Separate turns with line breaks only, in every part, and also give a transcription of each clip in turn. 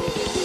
take the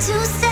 to say